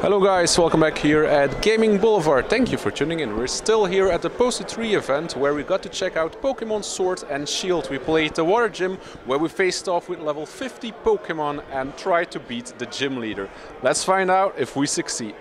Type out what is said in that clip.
Hello guys, welcome back here at Gaming Boulevard. Thank you for tuning in. We're still here at the Post-E3 event where we got to check out Pokemon Sword and Shield. We played the Water Gym where we faced off with level 50 Pokemon and tried to beat the gym leader. Let's find out if we succeed.